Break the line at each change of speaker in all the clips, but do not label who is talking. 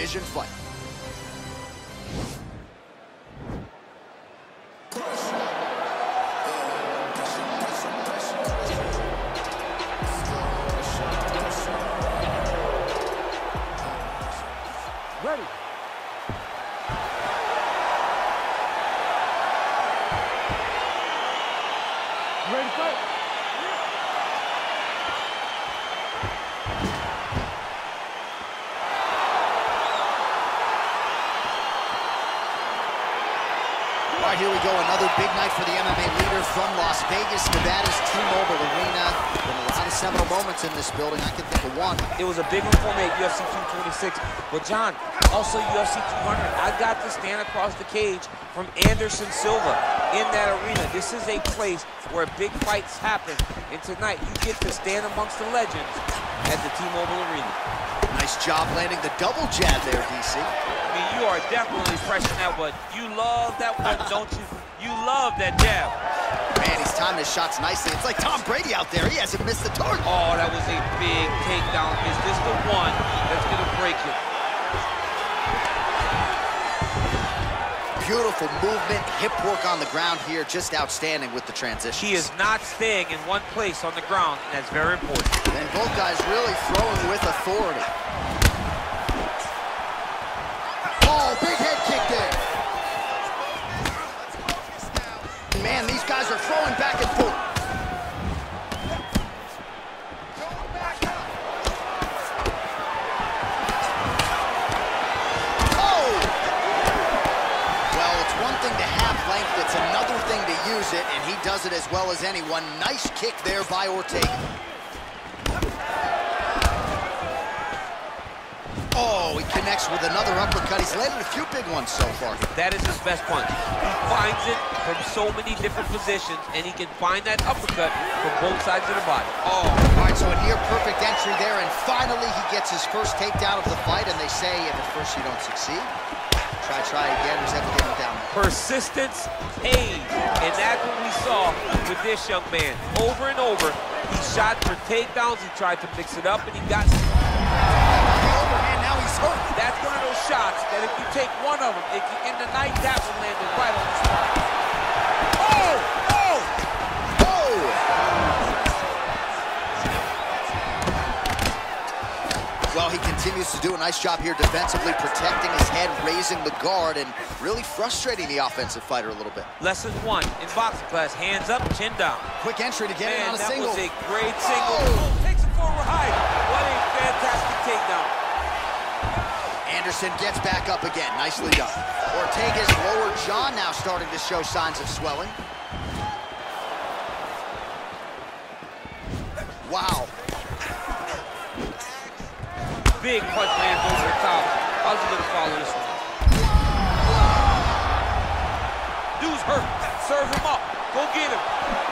division fight. Big night for the MMA leader from Las Vegas, Nevada's T-Mobile Arena. Been a lot of seminal moments in this building. I can think of one.
It was a big one for me at UFC 226. But John, also UFC 200, I got to stand across the cage from Anderson Silva in that arena. This is a place where big fights happen. And tonight, you get to stand amongst the legends at the T-Mobile Arena.
Nice job landing the double jab there, DC.
I mean, you are definitely pressing in that one. You love that one, don't you? You love that jab.
Man, he's timing his shots nicely. It's like Tom Brady out there. He hasn't missed the target.
Oh, that was a big takedown. Is this the one that's going to break him?
Beautiful movement, hip work on the ground here, just outstanding with the transition.
He is not staying in one place on the ground, and that's very important.
And both guys really throwing with authority. Back and forth. Oh! Well, it's one thing to have length, it's another thing to use it, and he does it as well as anyone. Nice kick there by Ortega. Oh, he connects with another uppercut. He's landed a few big ones so far.
That is his best punch. He finds it from so many different positions, and he can find that uppercut from both sides of the body.
Oh, all right, so a near perfect entry there, and finally he gets his first takedown of the fight, and they say if at first you don't succeed, try, try again, just have to get him down.
Persistence pays, and that's what we saw with this young man. Over and over, he shot for takedowns, he tried to mix it up, and he got...
The overhand, now he's hurt.
That's one of those shots that if you take one of them, if you, in the night, that one landed right on the spot. Oh! Oh!
Oh! Well, he continues to do a nice job here defensively, protecting his head, raising the guard, and really frustrating the offensive fighter a little bit.
Lesson one in boxing class, hands up, chin down.
Quick entry to get in
Man,
on a
that
single.
was a great single.
Oh.
Oh, takes it forward high. What a fantastic takedown.
Anderson gets back up again. Nicely done. Ortega's lower jaw now starting to show signs of swelling. Wow.
Big punch lands over the top. How's he gonna follow this one? Dude's hurt. Serve him up. Go get him.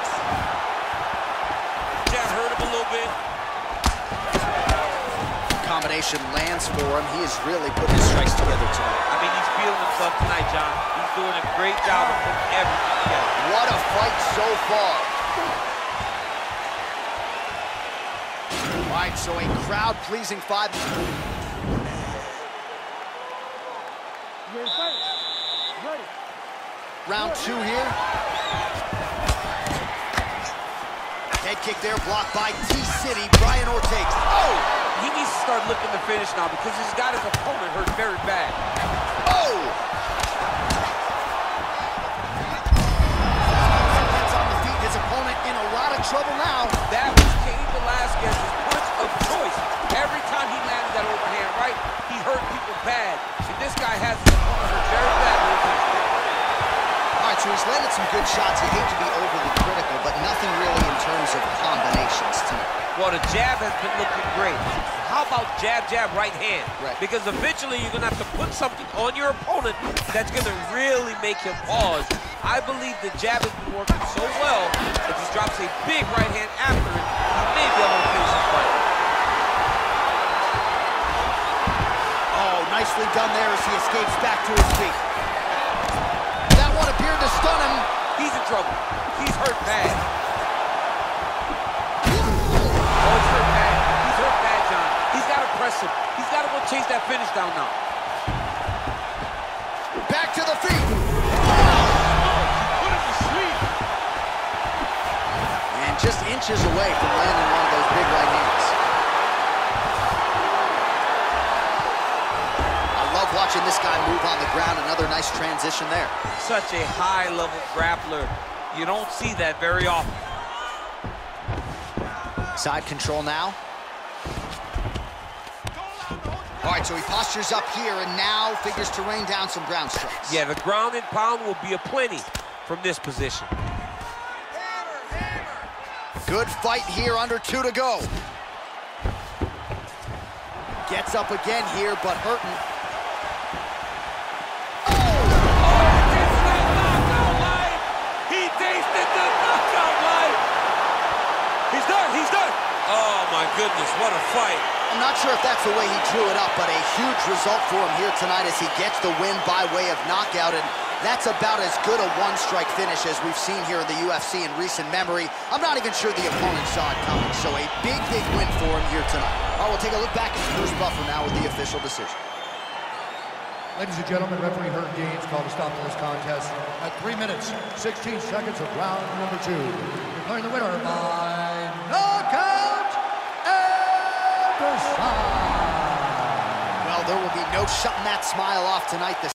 Combination lands for him. He is really putting his strikes together tonight.
I mean, he's feeling himself tonight, John. He's doing a great job of putting everything together.
What a fight so far. All right, so a crowd-pleasing five.
Ready, fight. Ready.
Round two here. Head kick there, blocked by T-City, Brian Ortega. Oh!
He needs to start looking to finish now because he's got his opponent hurt very bad.
Oh! Gets on the feet, his opponent in a lot of trouble now.
That was Cain Velasquez's punch of choice. Every time he landed that overhand right, he hurt people bad. And this guy has his opponent hurt very bad.
All right, so he's landed some good shots. You hate to be overly critical, but nothing really in terms of combinations tonight.
Well, the jab has been looking great. How about jab, jab, right hand?
Right.
Because eventually you're going to have to put something on your opponent that's going to really make him pause. I believe the jab has been working so well, if he drops a big right hand after it, he may be able to finish the fight.
Oh, nicely done there as he escapes back to his feet. That one appeared to stun him.
He's in trouble. He's hurt bad. Oh, he's hurt bad. He's hurt bad, John. He's got to press him. He's got to go chase that finish down now.
Back to the feet.
Put him to sleep.
And just inches away from landing one of those big right hands. I love watching this guy move on the ground. Another nice transition there.
Such a high-level grappler. You don't see that very often.
Side control now. All right, so he postures up here and now figures to rain down some ground strikes.
Yeah, the ground and pound will be a plenty from this position.
Good fight here, under two to go. Gets up again here, but hurting.
Tasted the knockout life. He's done. He's done. Oh my goodness, what a fight.
I'm not sure if that's the way he drew it up, but a huge result for him here tonight as he gets the win by way of knockout, and that's about as good a one-strike finish as we've seen here in the UFC in recent memory. I'm not even sure the opponent saw it coming, so a big, big win for him here tonight. All right, we'll take a look back at Bruce Buffer now with the official decision.
Ladies and gentlemen, referee Herb Gaines called a stop to this contest at 3 minutes, 16 seconds of round number two. Declaring the winner by knockout, Anderson.
Well, there will be no shutting that smile off tonight. The